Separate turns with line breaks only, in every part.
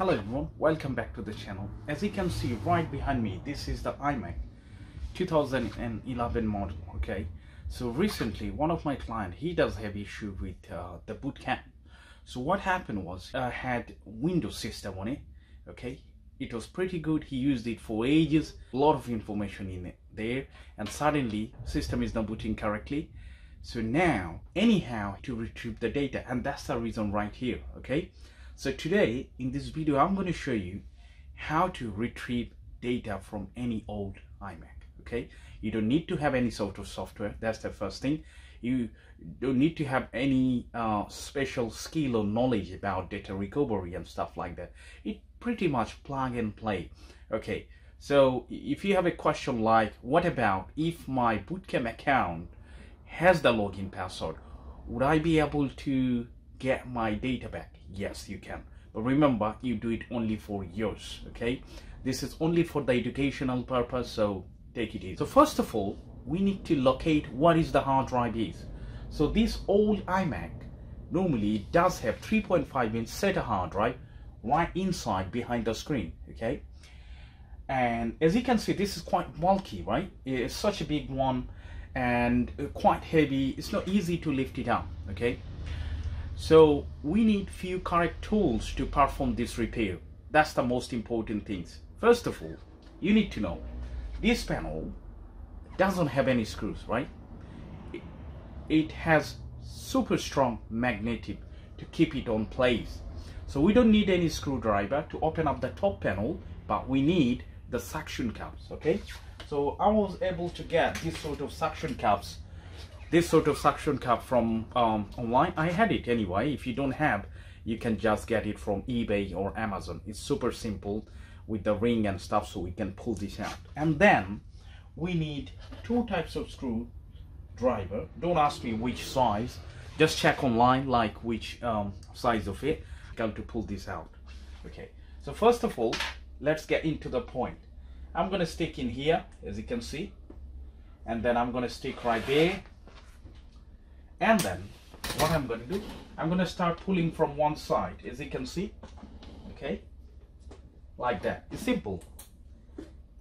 Hello everyone, welcome back to the channel. As you can see right behind me, this is the iMac 2011 model, okay? So recently, one of my client, he does have issue with uh, the boot camp. So what happened was, I uh, had Windows system on it, okay? It was pretty good, he used it for ages, a lot of information in it there, and suddenly, system is not booting correctly. So now, anyhow, to retrieve the data, and that's the reason right here, okay? So today in this video I'm going to show you how to retrieve data from any old iMac okay? You don't need to have any sort of software that's the first thing. You don't need to have any uh, special skill or knowledge about data recovery and stuff like that. It pretty much plug and play okay? So if you have a question like what about if my bootcamp account has the login password would I be able to get my data back yes you can. But remember you do it only for yours okay? This is only for the educational purpose so take it easy. So first of all we need to locate what is the hard drive is. So this old iMac normally it does have 3.5 inch SATA hard drive right inside behind the screen okay? And as you can see this is quite bulky right? It's such a big one and quite heavy. It's not easy to lift it up okay so we need few correct tools to perform this repair. That's the most important things. First of all, you need to know this panel doesn't have any screws, right? It, has super strong magnetic to keep it on place. So we don't need any screwdriver to open up the top panel, but we need the suction cups, okay? So I was able to get this sort of suction cups this sort of suction cup from um, online. I had it anyway. If you don't have you can just get it from eBay or Amazon. It's super simple with the ring and stuff so we can pull this out. And then we need two types of screw driver. Don't ask me which size. Just check online like which um, size of it. To pull this out. Okay. So first of all let's get into the point. I'm gonna stick in here as you can see. And then I'm gonna stick right there and then what I'm going to do I'm going to start pulling from one side as you can see okay? Like that it's simple.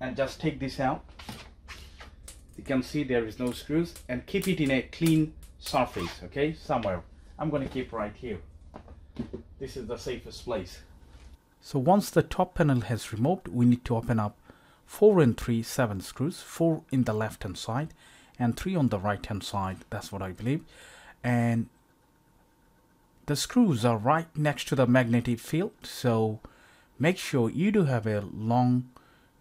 And just take this out. You can see there is no screws and keep it in a clean surface okay? Somewhere. I'm going to keep right here. This is the safest place. So once the top panel has removed we need to open up 4 and 3 7 screws 4 in the left hand side and 3 on the right hand side that's what I believe. And the screws are right next to the magnetic field so make sure you do have a long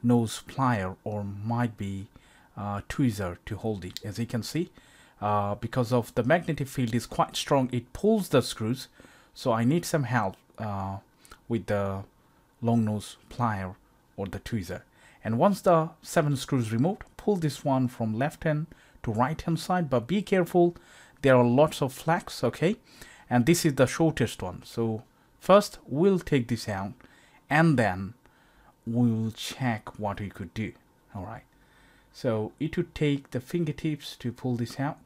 nose plier or might be uh, tweezer to hold it. As you can see uh, because of the magnetic field is quite strong it pulls the screws. So I need some help uh, with the long nose plier or the tweezer. And once the seven screws removed pull this one from left hand to right hand side but be careful. There are lots of flags okay? And this is the shortest one. So first we'll take this out and then we'll check what we could do all right? So it would take the fingertips to pull this out.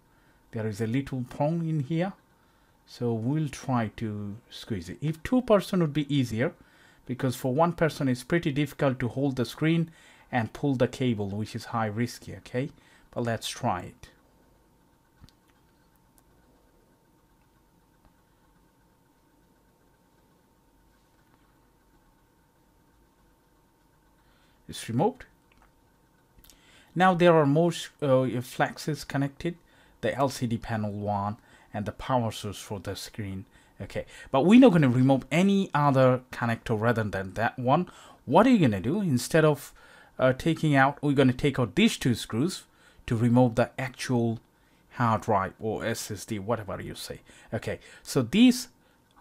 There is a little prong in here. So we'll try to squeeze it. If two person would be easier because for one person it's pretty difficult to hold the screen and pull the cable which is high risky okay but let's try it. it is removed. Now there are more uh, connected, the LCD panel one and the power source for the screen. Okay, but we're not going to remove any other connector rather than that one. What are you going to do? Instead of uh, taking out, we're going to take out these two screws to remove the actual hard drive or SSD, whatever you say. Okay, so this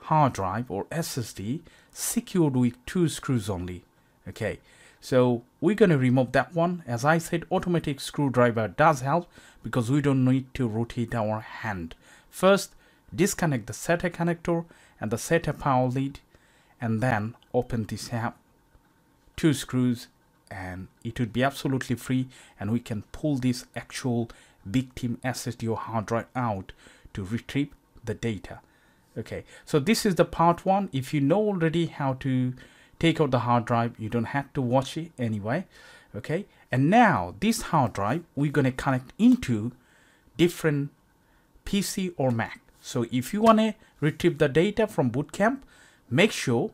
hard drive or SSD secured with two screws only. Okay, so we're going to remove that one. As I said, automatic screwdriver does help because we don't need to rotate our hand. First, disconnect the SATA connector and the SATA power lead and then open this app. Two screws and it would be absolutely free and we can pull this actual victim SSD or hard drive out to retrieve the data. Okay, so this is the part one. If you know already how to take out the hard drive you don't have to watch it anyway okay and now this hard drive we're going to connect into different PC or Mac so if you want to retrieve the data from bootcamp make sure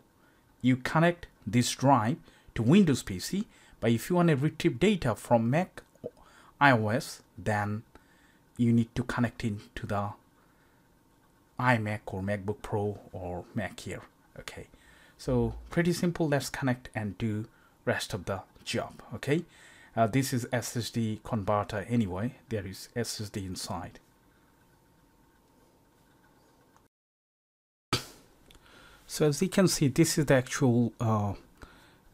you connect this drive to Windows PC but if you want to retrieve data from Mac iOS then you need to connect in to the iMac or MacBook Pro or Mac here okay? So pretty simple. Let's connect and do rest of the job okay? Uh, this is SSD converter anyway. There is SSD inside. So as you can see this is the actual uh,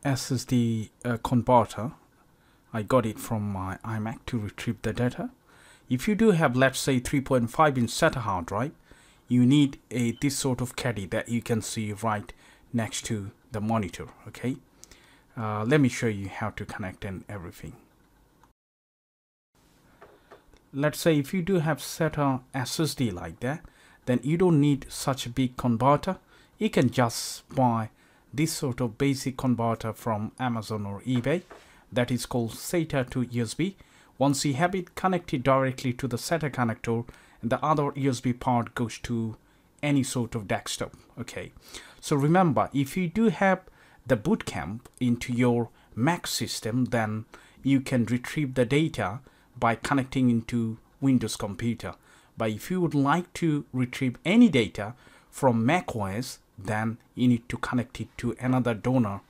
SSD uh, converter. I got it from my iMac to retrieve the data. If you do have let's say 3.5 inch SATA hard drive you need a this sort of caddy that you can see right next to the monitor okay? Uh, let me show you how to connect and everything. Let's say if you do have SATA SSD like that then you don't need such a big converter. You can just buy this sort of basic converter from Amazon or eBay that is called SATA to USB once you have it connected directly to the SATA connector and the other USB port goes to any sort of desktop okay? So remember if you do have the bootcamp into your Mac system then you can retrieve the data by connecting into Windows computer. But if you would like to retrieve any data from Mac OS then you need to connect it to another donor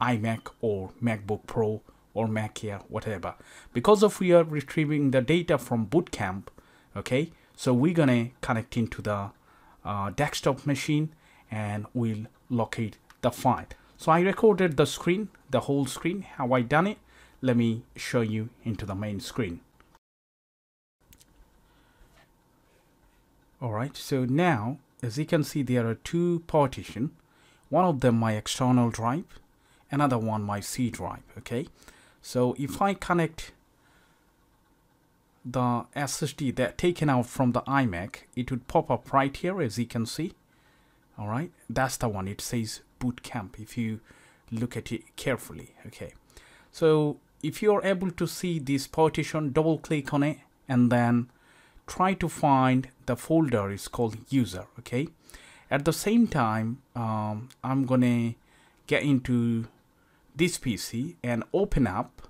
iMac or MacBook Pro or Mac Air whatever. Because of we are retrieving the data from bootcamp okay so we're gonna connect into the uh, desktop machine and we'll locate the file. So I recorded the screen the whole screen. How I done it? Let me show you into the main screen. Alright so now as you can see there are two partition. One of them my external drive another one my C drive okay? So if I connect the SSD that taken out from the iMac it would pop up right here as you can see. All right? That's the one. It says boot camp if you look at it carefully okay? So if you're able to see this partition double click on it and then try to find the folder is called user okay? At the same time um, I'm gonna get into this PC and open up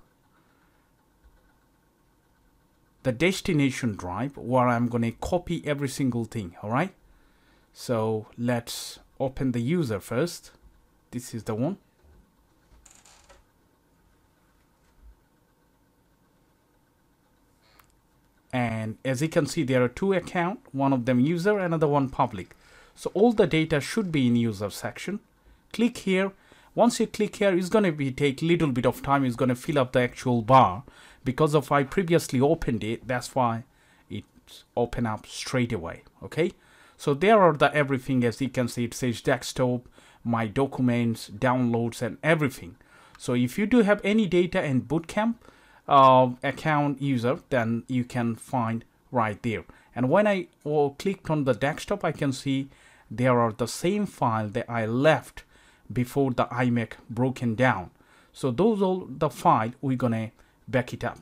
the destination drive where I'm to copy every single thing all right so let's open the user first. This is the one and as you can see there are two account one of them user another one public. So all the data should be in user section. Click here. Once you click here it's going to be take little bit of time. It's going to fill up the actual bar. Because of I previously opened it that's why it's open up straight away okay? So there are the everything. As you can see it says desktop my documents downloads and everything. So if you do have any data in bootcamp uh, account user then you can find right there. And when I clicked on the desktop I can see there are the same file that I left before the iMac broken down. So those are the file we're gonna back it up.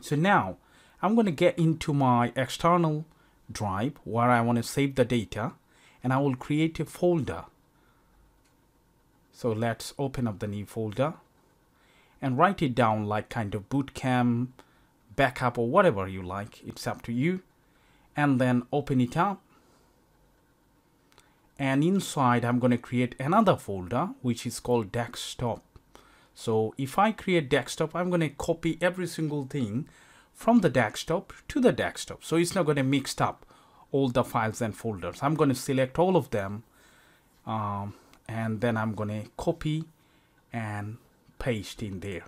So now I'm to get into my external drive where I want to save the data and I will create a folder. So let's open up the new folder and write it down like kind of bootcamp backup or whatever you like it's up to you and then open it up and inside I'm going to create another folder which is called desktop so if I create desktop, I'm going to copy every single thing from the desktop to the desktop. So it's not going to mix up all the files and folders. I'm going to select all of them um, and then I'm going to copy and paste in there.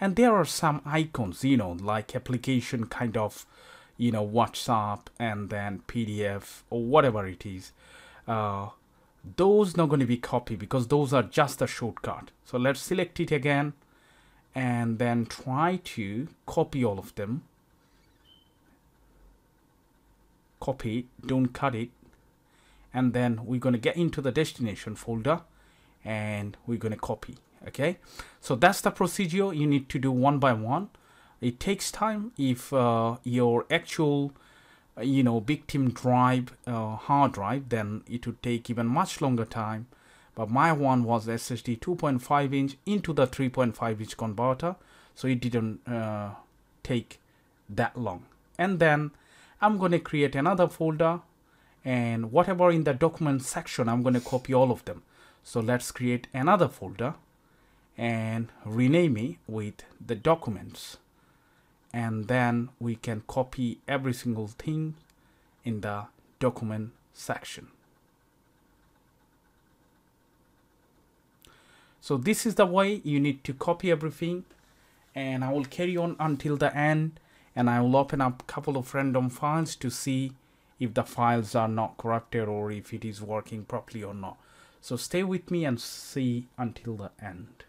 And there are some icons, you know, like application kind of, you know, WhatsApp and then PDF or whatever it is. Uh, those not going to be copied because those are just a shortcut so let's select it again and then try to copy all of them copy don't cut it and then we're going to get into the destination folder and we're going to copy okay? So that's the procedure you need to do one by one. It takes time if uh, your actual uh, you know victim drive uh, hard drive then it would take even much longer time. But my one was SSD 2.5 inch into the 3.5 inch converter so it didn't uh, take that long. And then I'm going to create another folder and whatever in the document section I'm going to copy all of them. So let's create another folder and rename it with the documents. And then we can copy every single thing in the document section. So this is the way you need to copy everything. And I will carry on until the end. And I will open up a couple of random files to see if the files are not corrupted or if it is working properly or not. So stay with me and see until the end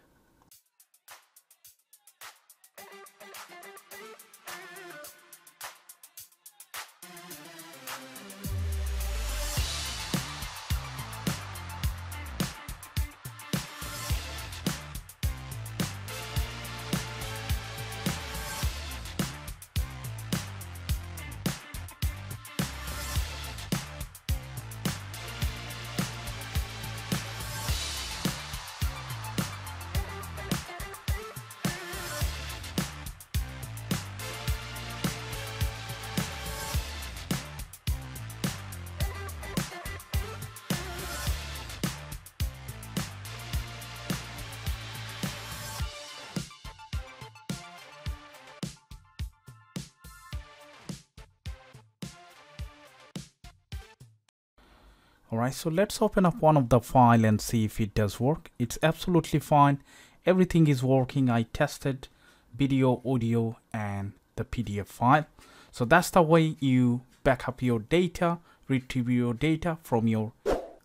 Alright, so let's open up one of the file and see if it does work. It's absolutely fine. Everything is working. I tested video, audio, and the PDF file. So that's the way you back up your data, retrieve your data from your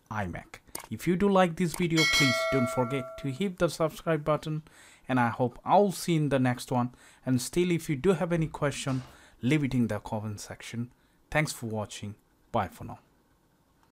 iMac. If you do like this video, please don't forget to hit the subscribe button and I hope I'll see in the next one. And still, if you do have any question, leave it in the comment section. Thanks for watching. Bye for now.